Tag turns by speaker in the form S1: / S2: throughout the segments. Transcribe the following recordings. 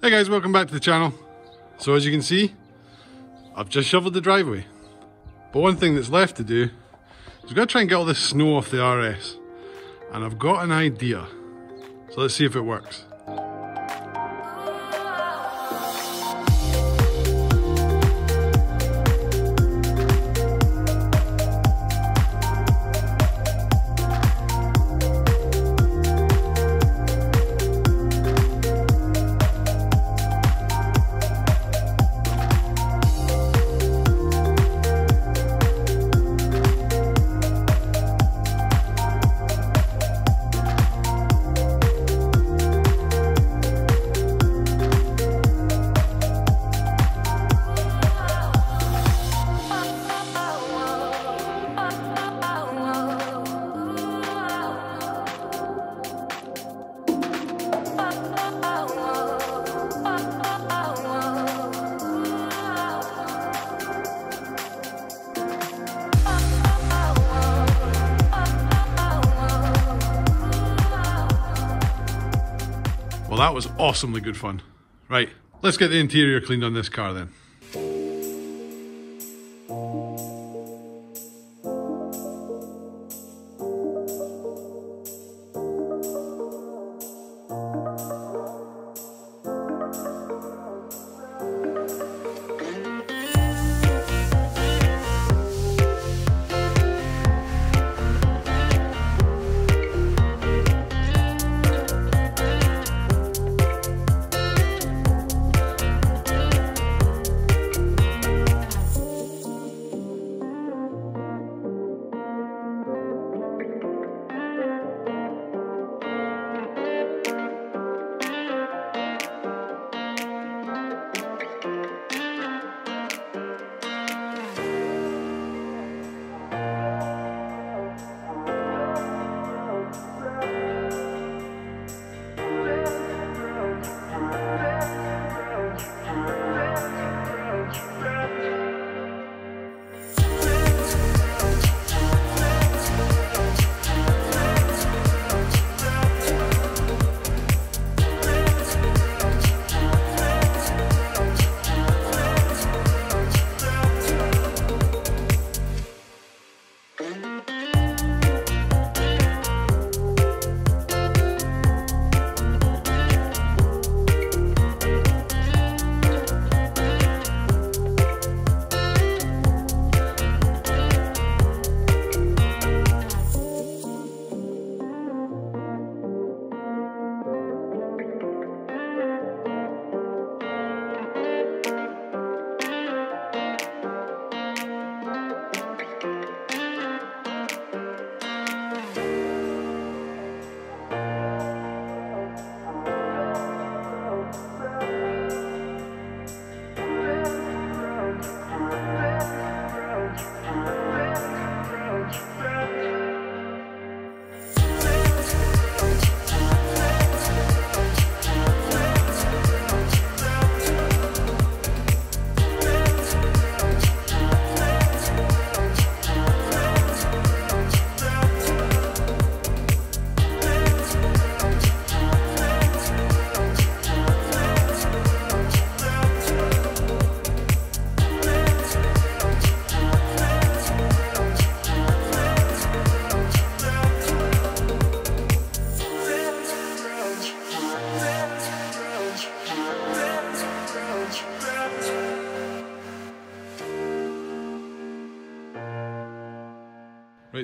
S1: Hey guys, welcome back to the channel. So as you can see, I've just shoveled the driveway. But one thing that's left to do is we've got to try and get all this snow off the RS. And I've got an idea. So let's see if it works. Well, that was awesomely good fun. Right, let's get the interior cleaned on this car then.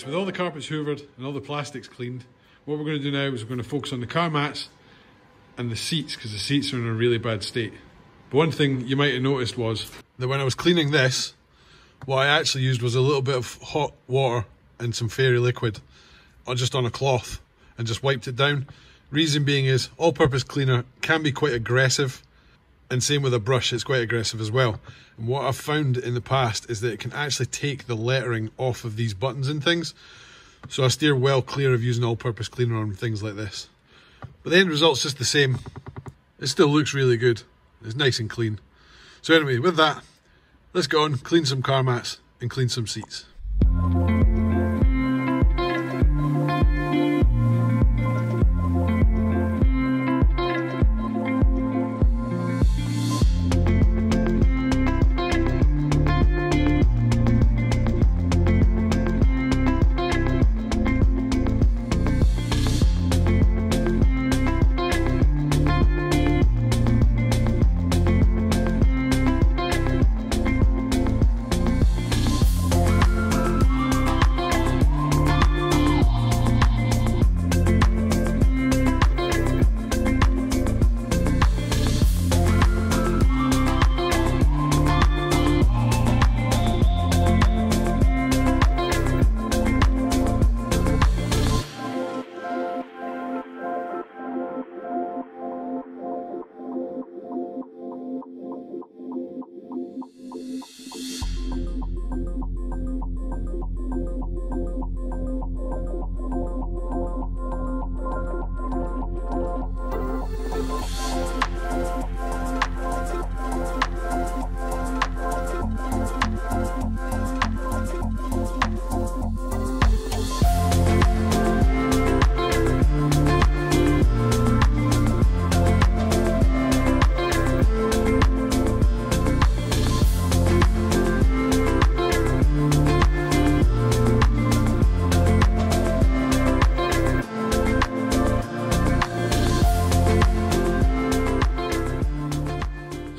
S1: So with all the carpets hoovered and all the plastics cleaned, what we're going to do now is we're going to focus on the car mats and the seats because the seats are in a really bad state. But one thing you might have noticed was that when I was cleaning this, what I actually used was a little bit of hot water and some fairy liquid or just on a cloth and just wiped it down. Reason being is all-purpose cleaner can be quite aggressive and same with a brush, it's quite aggressive as well. And what I've found in the past is that it can actually take the lettering off of these buttons and things. So I steer well clear of using all-purpose cleaner on things like this. But the end result's just the same. It still looks really good. It's nice and clean. So anyway, with that, let's go on, clean some car mats and clean some seats.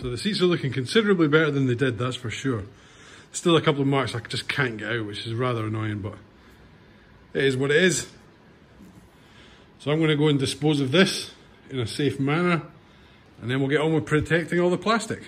S1: So the seats are looking considerably better than they did, that's for sure. Still a couple of marks I just can't get out, which is rather annoying, but it is what it is. So I'm going to go and dispose of this in a safe manner, and then we'll get on with protecting all the plastic.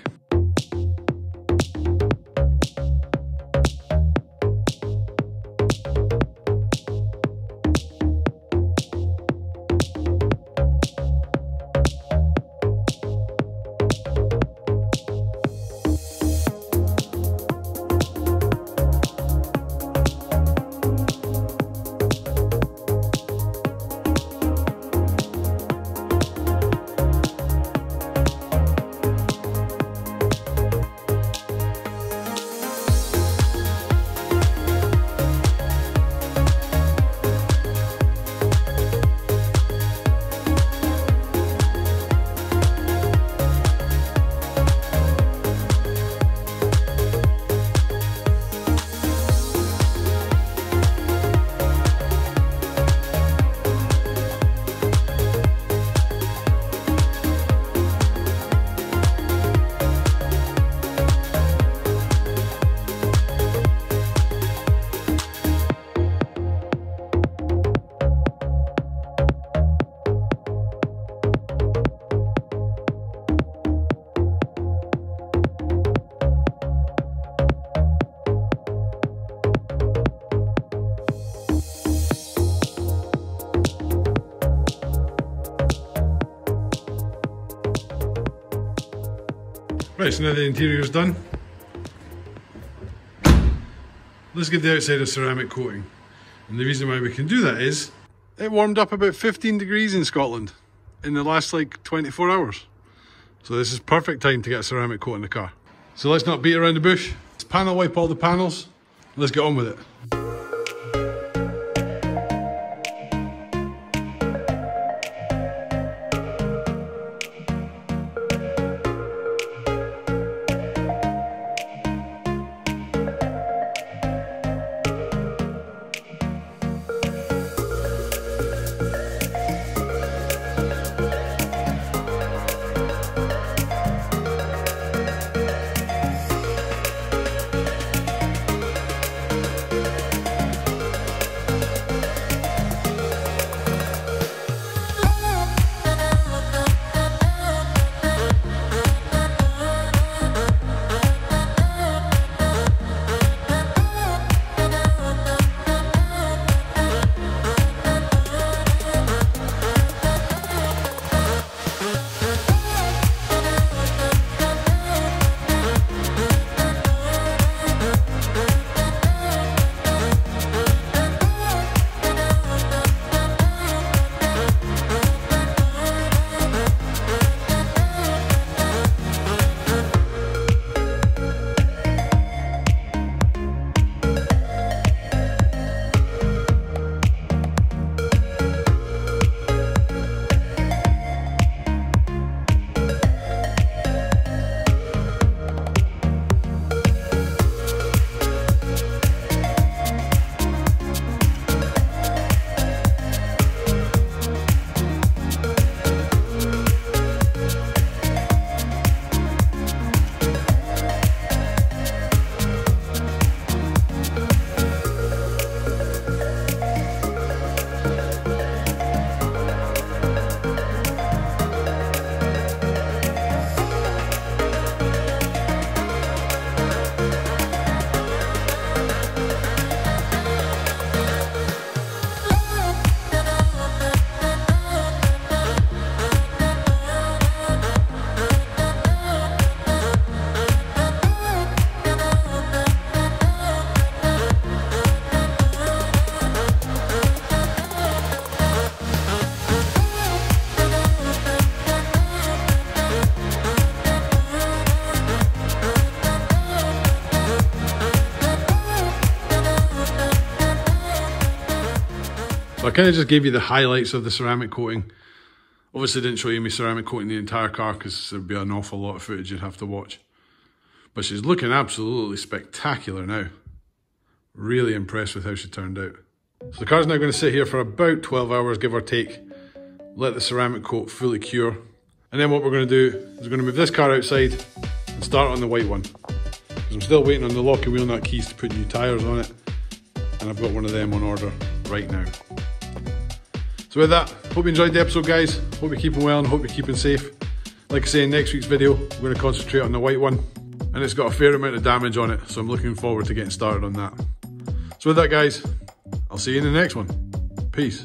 S1: Right, so now the interior's done. Let's give the outside a ceramic coating. And the reason why we can do that is it warmed up about 15 degrees in Scotland in the last like 24 hours. So this is perfect time to get a ceramic coat in the car. So let's not beat around the bush. Let's panel wipe all the panels. Let's get on with it. So I kind of just gave you the highlights of the ceramic coating. Obviously didn't show you me ceramic coating the entire car because there'd be an awful lot of footage you'd have to watch. But she's looking absolutely spectacular now. Really impressed with how she turned out. So the car's now going to sit here for about 12 hours, give or take. Let the ceramic coat fully cure. And then what we're going to do is we're going to move this car outside and start on the white one. Because I'm still waiting on the lock and wheel nut keys to put new tyres on it. And I've got one of them on order right now. So with that, hope you enjoyed the episode guys. Hope you're keeping well and hope you're keeping safe. Like I say, in next week's video, we're going to concentrate on the white one. And it's got a fair amount of damage on it, so I'm looking forward to getting started on that. So with that guys, I'll see you in the next one. Peace.